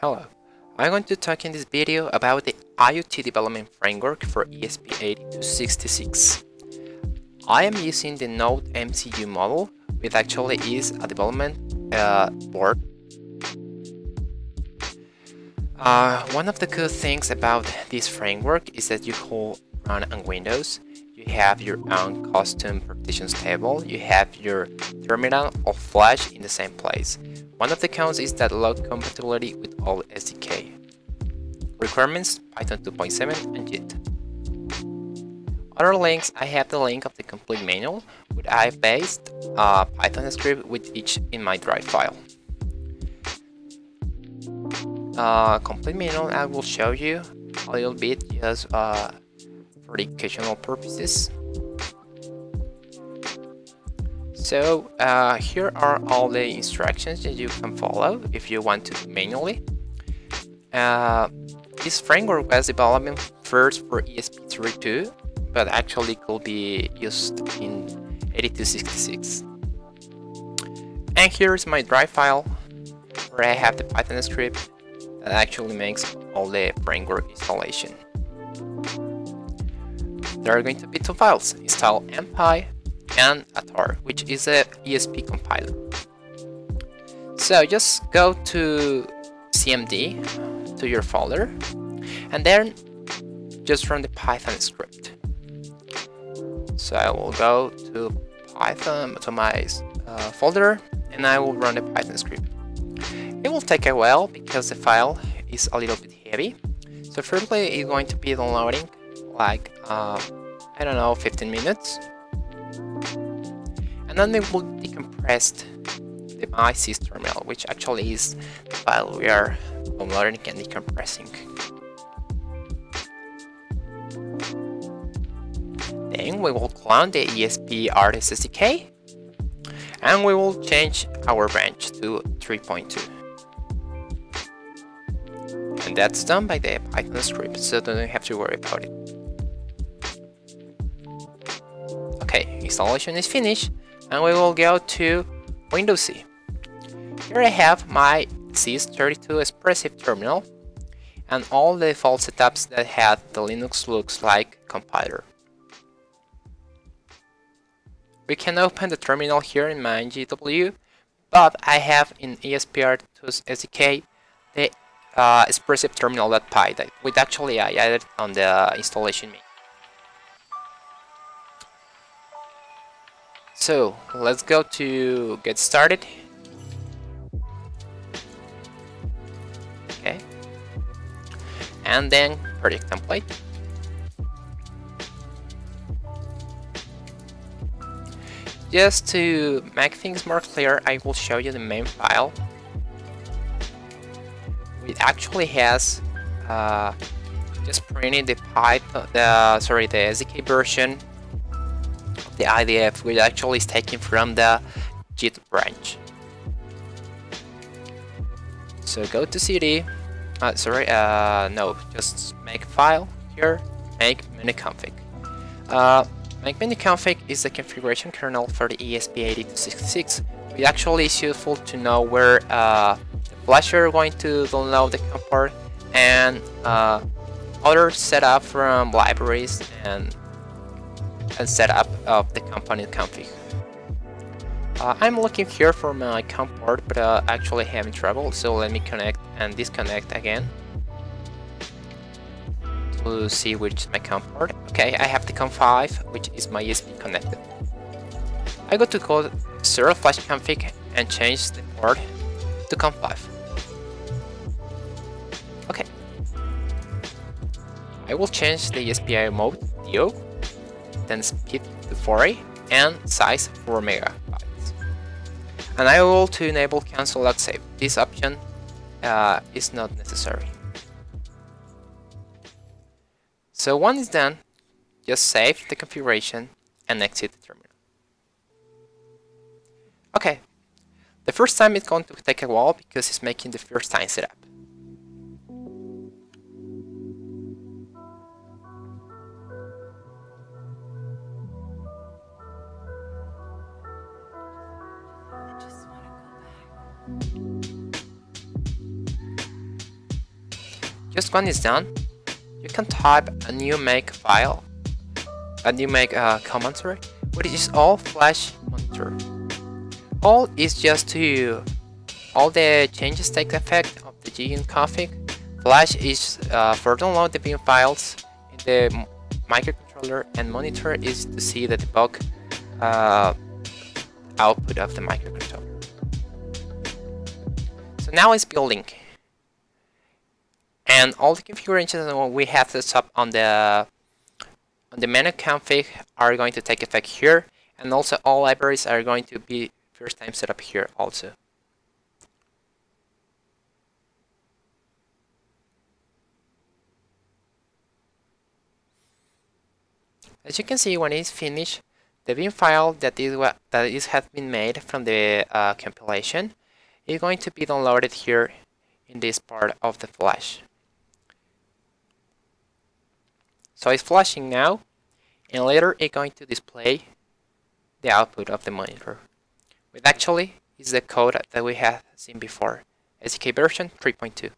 Hello, I'm going to talk in this video about the IoT development framework for ESP8266. I am using the Node MCU model, which actually is a development uh, board. Uh, one of the good things about this framework is that you can run on Windows. You have your own custom partitions table, you have your terminal or flash in the same place. One of the counts is that log compatibility with all SDK. Requirements Python 2.7 and Git. Other links, I have the link of the complete manual, which I based a Python script with each in my drive file. Uh, complete manual I will show you a little bit just uh, for educational purposes. So uh, here are all the instructions that you can follow if you want to manually. Uh, this framework was developed first for ESP32, but actually could be used in 8266. And here's my drive file, where I have the Python script that actually makes all the framework installation. There are going to be two files, install mpy and Atar, which is a ESP compiler. So just go to cmd to your folder and then just run the Python script. So I will go to Python to my uh, folder and I will run the Python script. It will take a while because the file is a little bit heavy. So firstly it's going to be downloading like uh, I don't know 15 minutes and then they will decompress the MSYS terminal, which actually is the file we are downloading and decompressing. Then we will clone the ESP RTOS SDK and we will change our branch to 3.2. And that's done by the Python script, so don't have to worry about it. Okay, installation is finished and we will go to Windows C. Here I have my SYS32 Espressif terminal and all the default setups that have the Linux looks like compiler. We can open the terminal here in MinGW, but I have in ESP32 SDK the uh, Espressif terminal.py that which actually I added on the installation menu. So let's go to get started. Okay. And then project template. Just to make things more clear, I will show you the main file. It actually has uh, just printed the Python, the sorry, the SDK version the IDF, which actually is taken from the Git branch. So go to CD, uh, sorry, uh, no, just make file here, make menuconfig. Uh, make menuconfig is the configuration kernel for the ESP8266. It actually is useful to know where uh, the flasher going to download the comport and uh, other setup from libraries and and setup of the company config. Uh, I'm looking here for my COM port, but uh, actually having trouble, so let me connect and disconnect again to see which is my COM port. Okay, I have the COM5, which is my ESP connected. I go to code zero flash config and change the port to COM5. Okay. I will change the SPI mode, DO, then speed to 40 and size 4 megabytes. And I will to enable cancel save. This option uh, is not necessary. So once it's done, just save the configuration and exit the terminal. Okay, the first time it's going to take a while because it's making the first time setup. Just when it's done, you can type a new make file, a new make uh, command, sorry, which is all flash monitor. All is just to all the changes take effect of the GN config. Flash is uh, for download the bin files in the microcontroller and monitor is to see the debug uh, output of the microcontroller. Now it's building. And all the configurations that we have set up on the on the menu config are going to take effect here and also all libraries are going to be first time set up here also. As you can see when it's finished, the bin file that is what that is has been made from the uh, compilation is going to be downloaded here in this part of the flash. So it's flashing now, and later it's going to display the output of the monitor. Which actually is the code that we have seen before, SDK version 3.2.